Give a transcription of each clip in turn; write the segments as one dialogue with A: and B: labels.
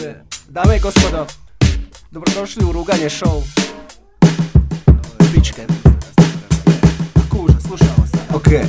A: Je. Dame i gospodo, dobrodošli u Ruganje show. Pičke. Kuža, slušamo sad.
B: Okej.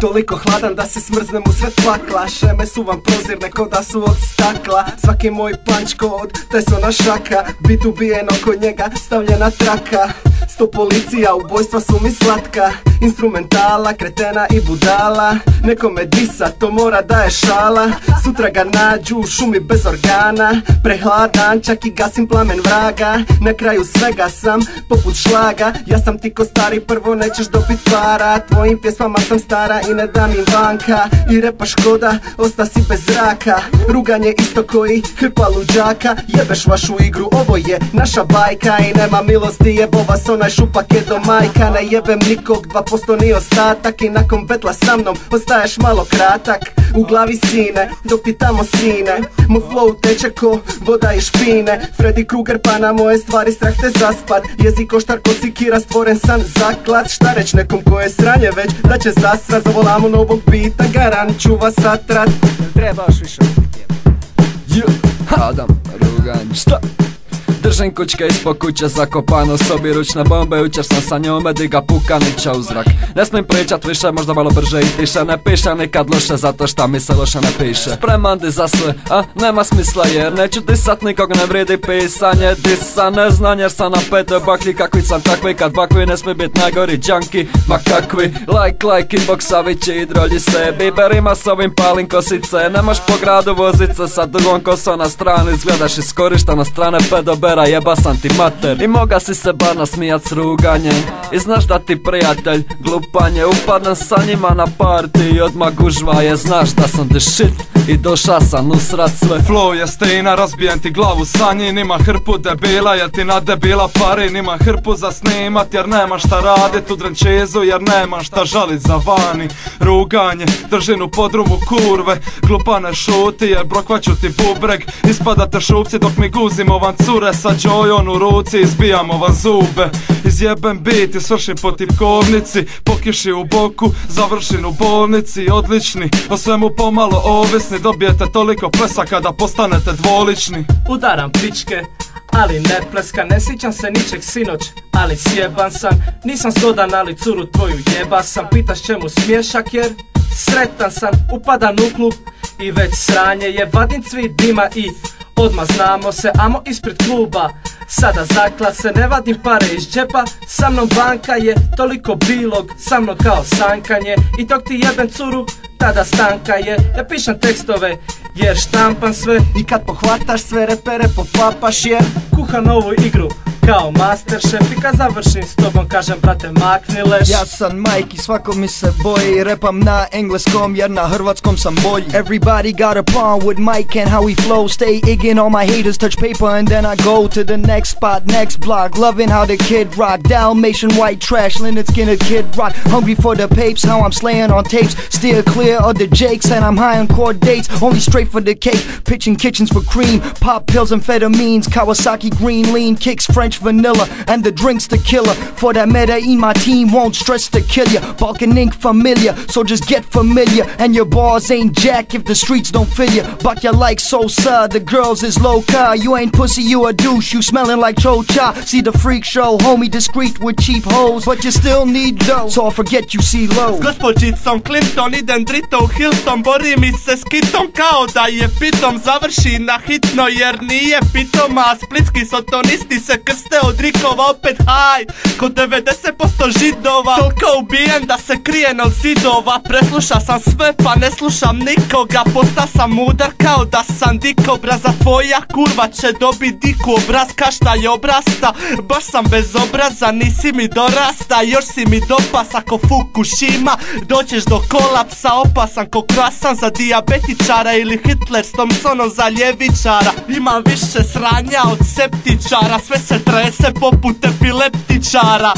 A: Toliko hladan da se smrznem u sve tlakla Šeme su vam prozirne ko da su od stakla Svaki moj panč ko od Tesona šaka Bit ubijen oko njega stavljena traka Sto policija, ubojstva su mi slatka Instrumentala, kretena i budala. Nekome disa, to mora da je šala. Sutra ga nađu u šumi bez organa. Prehladan, čak i gasim plamen vraga. Na kraju svega sam poput šlaga. Ja sam ti ko stari, prvo nećeš dobit para. Tvojim pjesmama sam stara i ne dam im vanka. I repa škoda, osta si bez zraka Ruganje isto koji hrpa luđaka. Jebeš vašu igru, ovo je naša bajka. I nema milosti, jebo vas onaj šupak je do majka. Ne jebem nikog, 2% ni ostatak I nakon betla sa mnom ostaješ malo kratak. U glavi sine, dok ti tamo sine Moj flow teče ko voda i špine. Freddy Krueger pa na moje stvari strah te zaspat Jezik oštar ko sikira stvoren san zaklad. Šta reć nekom ko je sranje već da će zasra Zavolamo novog bita, garan čuva satrat. Treba još više
C: Adam Ruganj. Šta? Držim kućke ispod kuće zakopano sobi ručne bombe Jučer sam sa njome diga pukanića u zrak. Ne smijem pričat više, možda malo brže i tiše Ne piše nikad loše, zato šta mi se loše ne piše. Spreman za sve, a nema smisla jer Neću disat nikog, ne vridi pisanje Disa neznanje jer sam na petoj baklji Kakvi sam takvi, kad bakvi ne smije bit najgori džanki Ma kakvi, like, like, inboxavići i drolji se Biberima s ovim palim kosice Nemaš po gradu vozice sa dugom kosom na stranu Izgledaš iskorišteno strane pedobera jeba sam ti mater. I moga si se bar nasmijat s ruganjem. I znaš da ti prijatelj glupanje Upadnem sa njima na party i odmah gužva je Znaš da sam the shit i doša sam usrat sve.
D: Flow je stina, razbijem ti glavu sa njim Nima hrpu debila jer ti na debila pari Nima hrpu za snimat jer nema šta radit U drenčezu jer nema šta žalit za vani. Ruganje, držim u podrumu kurve Glupane šuti jer brokvaću ti bubreg. Ispadate šupci dok mi guzimo van cure Sa džojon u ruci izbijamo van zube Izjebem bit i svršim po tipkovnici Pokiši u boku, završim u bolnici Odlični, o svemu pomalo ovisni Dobijete toliko plesaka da postanete dvolični.
E: Udaram pičke, ali ne pleska Ne sjećam se ničeg sinoć, ali sjeban sam. Nisam zgodan, ali curu tvoju jeba sam. Pitaš čemu smješak jer sretan sam Upadan u klub i već sranje je. Vadim cvi dima i odmah znamo se Amo ispred kluba Sada zakla se, ne vadim pare iz džepa. Sa mnom banka je toliko bilog Sa mnom kao sankanje. I tog ti jebem curu, tada stanka je. Ja pišem tekstove jer štampam sve.
A: I kad pohvataš sve repere popapaš jer
E: Kuham novu igru kao masterchef I kad završim s tobom kažem brate makni leš
B: Ja sam Mike i svako mi se boji Repam na engleskom jer na hrvatskom sam bolji. Everybody got a problem with Mike and how he flows Stay igging all my haters touch paper and then I go to the next spot, next block. Loving how the kid rock Dalmatian white trash, Leonard Skinner kid rock. Hungry for the papes, how I'm slaying on tapes. Steer clear of the jakes and I'm high on court dates. Only straight for the cake, pitching kitchens for cream. Pop pills, amphetamines, Kawasaki green lean Kicks French vanilla and the drinks the killer. For that Medellin my team won't stress to kill ya Balkan ink familiar, so just get familiar. And your bars ain't jack if the streets don't fill ya. Buck ya like Sosa, the girls is loca. You ain't pussy, you a douche, you smelling like chocha. See the freak show, homie discreet with cheap hoes. But you still need dough, so I forget you see low.
F: Gospođicom Clinton idem drito Hilton Bori mi se s kao da je pitom Završi na hitno jer nije pitoma Splitski sotonisti se krste od rikova Opet haj, kod 90% židova Toliko ubijen da se krijem od zidova. Presluša sam sve pa ne slušam nikoga. Posta sam mudar kao da sam dikobra Za tvoja kurva će dobit diku obrazka Šta je obrasta, baš sam bez obraza Nisi mi dorasta, još si mi dopas Ako Fukushima, doćeš do kolapsa Opasan ko krasan za dijabetičara Ili Hitler s Thompsonom za ljevičara. Imam više sranja od septičara Sve se trese poput epileptičara